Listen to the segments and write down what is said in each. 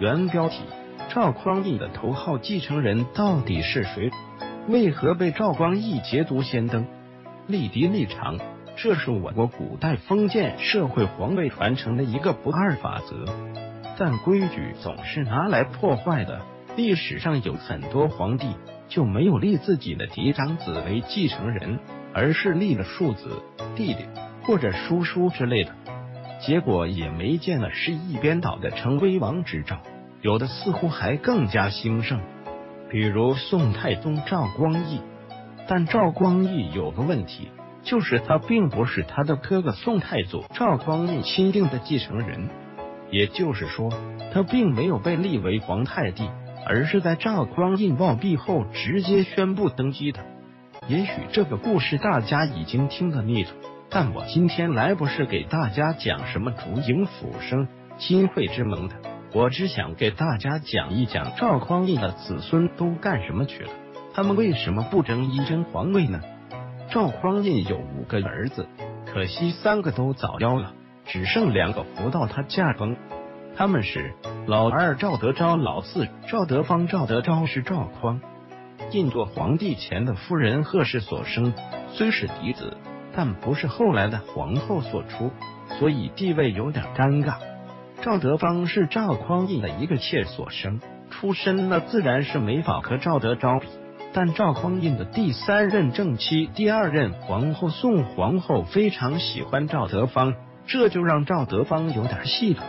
原标题：赵匡胤的头号继承人到底是谁？为何被赵光义捷足先登？立嫡立长，这是我国古代封建社会皇位传承的一个不二法则，但规矩总是拿来破坏的。历史上有很多皇帝就没有立自己的嫡长子为继承人，而是立了庶子、弟弟或者叔叔之类的。结果也没见了是一边倒的成威王之兆，有的似乎还更加兴盛，比如宋太宗赵光义。但赵光义有个问题，就是他并不是他的哥哥宋太祖赵匡胤钦定的继承人，也就是说，他并没有被立为皇太帝，而是在赵匡胤暴毙后直接宣布登基的。也许这个故事大家已经听得腻了。但我今天来不是给大家讲什么烛影斧声、金匮之盟的，我只想给大家讲一讲赵匡胤的子孙都干什么去了，他们为什么不争一争皇位呢？赵匡胤有五个儿子，可惜三个都早夭了，只剩两个活到他驾崩。他们是老二赵德昭，老四赵德芳。赵德昭是赵匡胤做皇帝前的夫人贺氏所生，虽是嫡子。但不是后来的皇后所出，所以地位有点尴尬。赵德芳是赵匡胤的一个妾所生，出身那自然是没法和赵德昭比。但赵匡胤的第三任正妻、第二任皇后宋皇后非常喜欢赵德芳，这就让赵德芳有点戏了。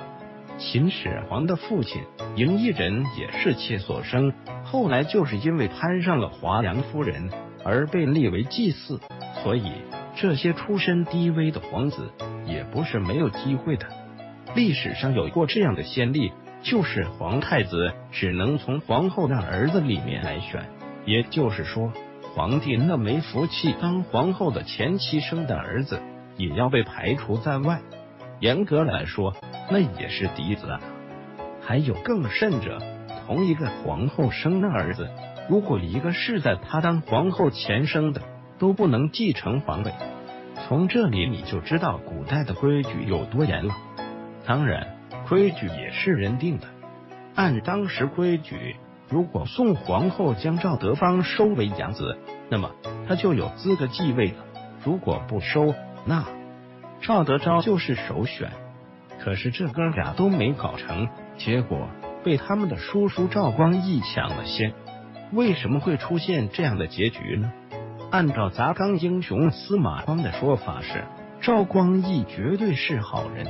秦始皇的父亲嬴异人也是妾所生，后来就是因为攀上了华阳夫人而被立为祭祀，所以。这些出身低微的皇子也不是没有机会的。历史上有过这样的先例，就是皇太子只能从皇后的儿子里面来选，也就是说，皇帝那没福气当皇后的前妻生的儿子也要被排除在外。严格来说，那也是嫡子啊。还有更甚者，同一个皇后生的儿子，如果一个是在她当皇后前生的。都不能继承皇位，从这里你就知道古代的规矩有多严了。当然，规矩也是人定的。按当时规矩，如果宋皇后将赵德芳收为养子，那么他就有资格继位了；如果不收，那赵德昭就是首选。可是这哥俩都没搞成，结果被他们的叔叔赵光义抢了先。为什么会出现这样的结局呢？按照砸缸英雄司马光的说法是，赵光义绝对是好人，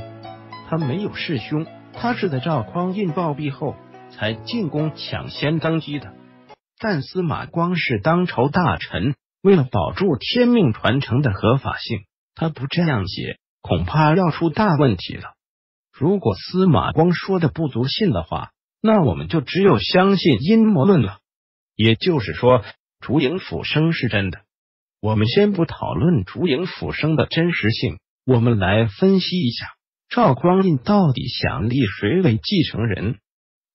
他没有弑兄，他是在赵匡胤暴毙后才进宫抢先登基的。但司马光是当朝大臣，为了保住天命传承的合法性，他不这样写，恐怕要出大问题了。如果司马光说的不足信的话，那我们就只有相信阴谋论了。也就是说，烛影斧声是真的。我们先不讨论烛影斧声的真实性，我们来分析一下赵匡胤到底想立谁为继承人。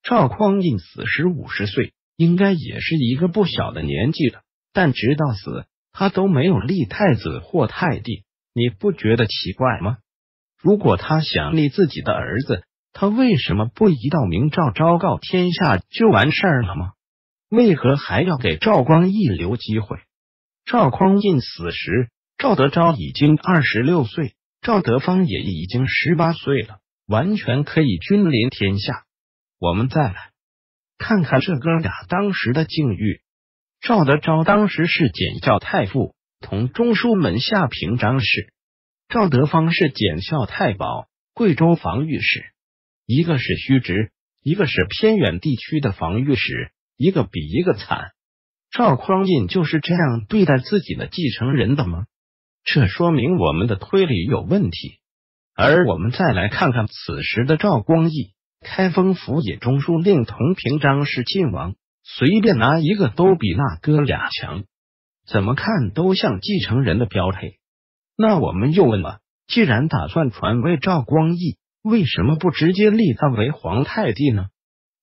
赵匡胤死时五十岁，应该也是一个不小的年纪了，但直到死他都没有立太子或太帝，你不觉得奇怪吗？如果他想立自己的儿子，他为什么不一道明诏昭告天下就完事儿了吗？为何还要给赵光义留机会？赵匡胤死时，赵德昭已经二十六岁，赵德芳也已经十八岁了，完全可以君临天下。我们再来看看这哥俩当时的境遇。赵德昭当时是检校太傅，同中书门下平章事；赵德芳是检校太保，贵州防御使。一个是虚职，一个是偏远地区的防御使，一个比一个惨。赵匡胤就是这样对待自己的继承人的吗？这说明我们的推理有问题。而我们再来看看此时的赵光义，开封府野中书令同平章事晋王，随便拿一个都比那哥俩强，怎么看都像继承人的标配。那我们又问了：既然打算传位赵光义，为什么不直接立他为皇太帝呢？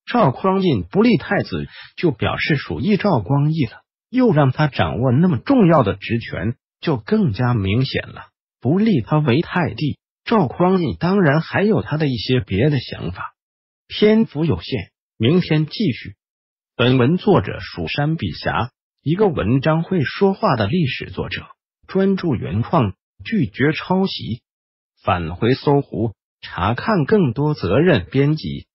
赵匡胤不立太子，就表示属意赵光义了，又让他掌握那么重要的职权，就更加明显了。不立他为太帝，赵匡胤当然还有他的一些别的想法。篇幅有限，明天继续。本文作者蜀山笔侠，一个文章会说话的历史作者，专注原创，拒绝抄袭。返回搜狐，查看更多责任编辑。